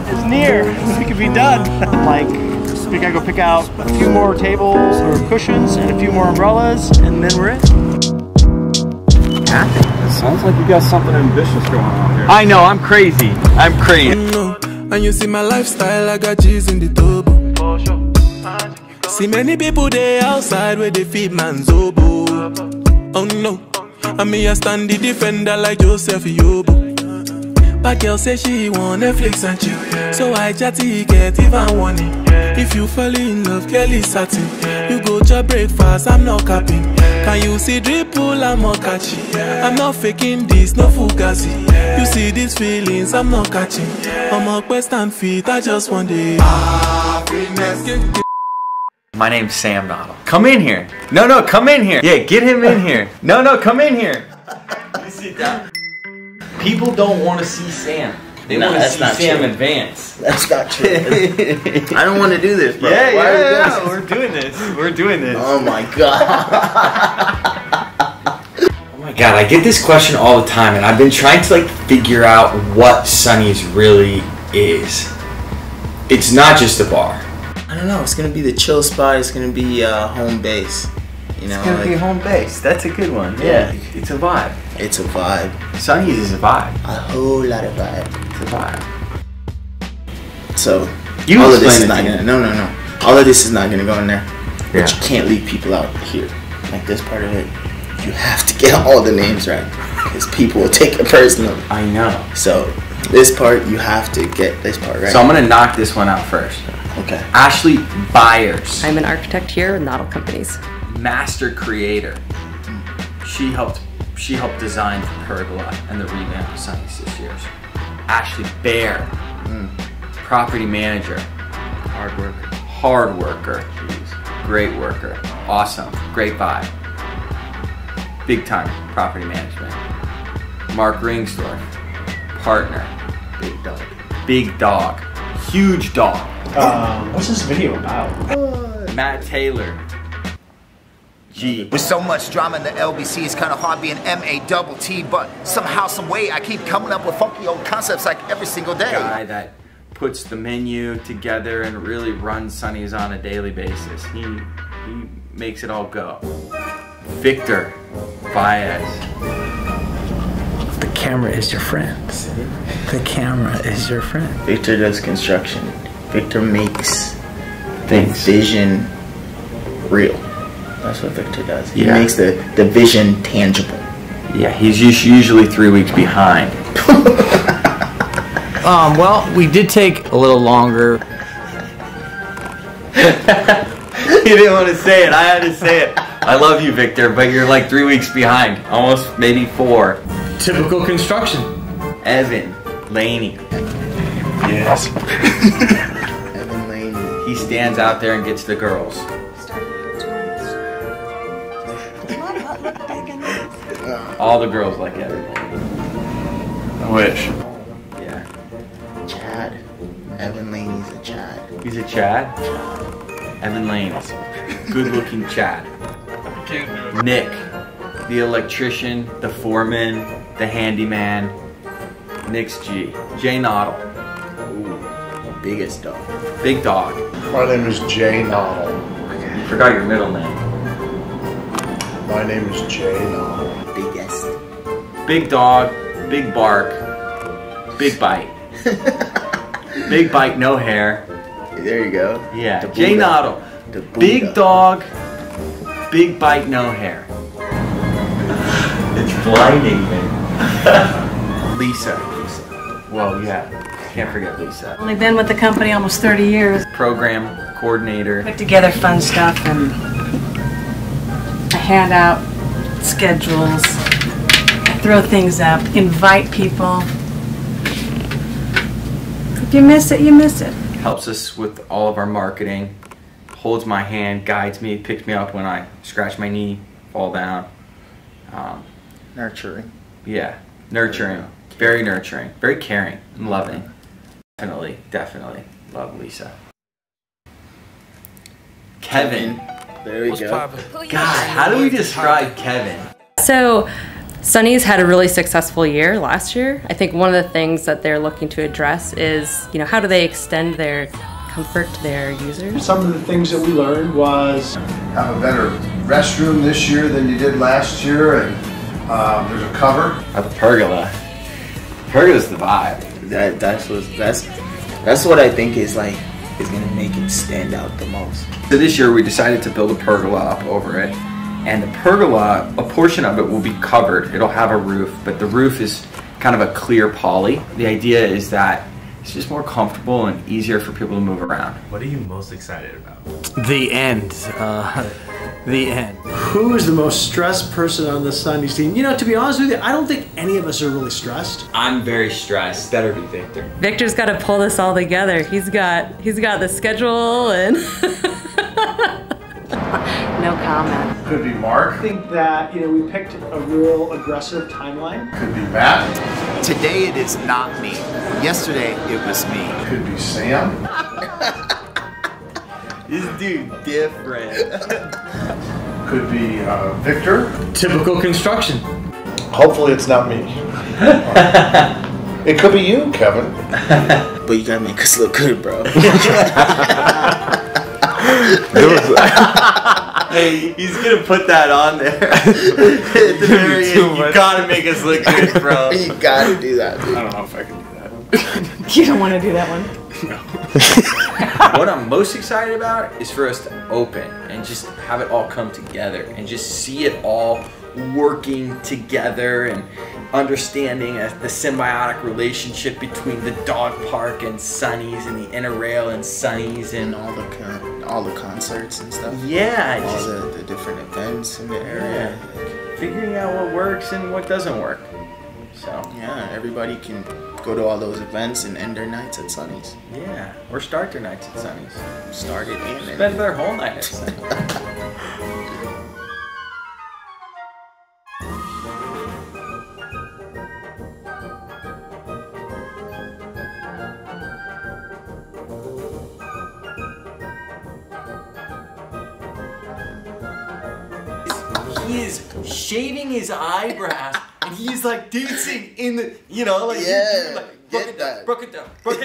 is near. We could be done. like, we gotta go pick out a few more tables or cushions and a few more umbrellas, and then we're in. It sounds like you got something ambitious going on here. I know, I'm crazy. I'm crazy. Mm, and you see my lifestyle, I got cheese in the tub. See many people there outside where they feed man's oboe. Oh no, and me I stand the defender like Joseph Yobo. But girl say she want Netflix and chill, so I chatty get even warning. If you fall in love, Kelly satin. You go to breakfast, I'm not capping. Can you see dripple, I'm not catchy. I'm not faking this, no fugazi. You see these feelings, I'm not catching. I'm a quest and feet, I just want it. My name's Sam Noddle. Come in here. No, no, come in here. Yeah, get him in here. No, no, come in here. Sit down. People don't want to see Sam. They No, want to see Sam true. advance. That's not true. I don't want to do this, bro. Yeah, Why are we doing yeah, this? we're doing this. We're doing this. Oh my god. Oh my god, I get this question all the time, and I've been trying to like figure out what Sonny's really is. It's not just a bar. I don't know. It's gonna be the chill spot. It's gonna be uh, home base. You know, It's gonna be home base. That's a good one. Yeah. it's a vibe. it's a vibe. Sonny's is a vibe. A whole lot of vibe. It's a vibe. So You all of this is not gonna. No, no, no. All of this is not gonna go in there. Yeah. But you can't leave people out here. Like this part of it, you have to get all the names right, because people will take it personally. I know. So this part, you have to get this part right. So I'm gonna knock this one out first. okay. Ashley Byers, I'm an architect here with Noddle Companies. Master creator. She helped. She helped design the pergola and the revamp of Sonny's this year's. Ashley Bear, property manager, hard worker. Hard worker. Great worker. Awesome. Great vibe. Big time property management. Mark Ringsdorf, partner. Big dog. Big dog. Huge dog. Um, what's this video about? Matt Taylor. G. With so much drama in the LBC, it's kind of hard being M-A double T, but somehow, some way, I keep coming up with funky old concepts like every single day. Guy that puts the menu together and really runs Sonny's on a daily basis. He he makes it all go. Victor Baez. The camera is your friend. The camera is your friend. Victor does construction. Victor makes Thanks. vision real. That's what Victor does. He Yeah. makes the, the vision tangible. Yeah, he's usually three weeks behind. Um, well, we did take a little longer. he didn't want to say it. I had to say it. I love you, Victor, but you're like three weeks behind. Almost maybe four. Typical construction. Evan Laney. Yes. Evan Lane. He stands out there and gets the girls. All the girls like Evan Laney. I wish. Yeah. Chad. Evan Laney's a Chad. He's a Chad. Evan Lane. Good looking Chad. Nick. The electrician, the foreman, the handyman. Nick's G. Jay Noddle. Ooh, biggest dog. Big dog. My name is Jay Noddle. You forgot your middle name. My name is Jay Noddle. Biggest. Big dog, big bark, big bite. big bite, no hair. There you go. Yeah. The Jay Noddle. The Big dog, big bite, no hair. it's blinding me. Lisa. Well, yeah. Can't forget Lisa. Only been with the company almost 30 years. Program coordinator. Put together fun stuff and I hand out schedules, I throw things up, invite people. If you miss it, you miss it. Helps us with all of our marketing. Holds my hand, guides me, picks me up when I scratch my knee, fall down. Um, Nurturing. Yeah, nurturing, very nurturing, very caring and loving. Definitely, definitely love Lisa. Kevin. There we What's go. poppin'? God, how do we describe Kevin? So, Sonny's had a really successful year last year. I think one of the things that they're looking to address is, you know, how do they extend their comfort to their users? Some of the things that we learned was Have a better restroom this year than you did last year, and um, there's a cover. At the pergola. Pergola's the vibe. That that's what that's that's what I think is like is gonna make it stand out the most. So this year we decided to build a pergola up over it. And the pergola, a portion of it will be covered. It'll have a roof, but the roof is kind of a clear poly. The idea is that it's just more comfortable and easier for people to move around. What are you most excited about? The end. Uh, the end. who is the most stressed person on the Sonny's team. You know, to be honest with you, I don't think any of us are really stressed. I'm very stressed. Better be Victor. Victor's got to pull this all together. He's got he's got the schedule and No comment. Could be Mark. I think that, you know, we picked a real aggressive timeline. Could be Matt. Today it is not me. Yesterday it was me. Could be Sam. This dude different. Could be uh, Victor. Typical construction. Hopefully it's not me. it could be you, Kevin. But you gotta make us look good, bro. He's gonna put that on there. At the very end, you gotta make us look good, bro. you gotta do that, dude. I don't know if I can do that. You don't want to do that one. what I'm most excited about is for us to open and just have it all come together and just see it all working together and understanding a, the symbiotic relationship between the dog park and Sonny's and the inner rail and Sonny's and all the con- all the concerts and stuff. yeah, All just the, the different events in the area. figuring out what works and what doesn't work. So Yeah, everybody can go to all those events and end their nights at Sonny's. yeah, or start their nights at Sonny's. Start it and end Spend their whole night at Sonny's. He is shaving his eyebrows and he's like dancing in the, you know, like, Yeah, like, get broke it down, that. broke it down, broke it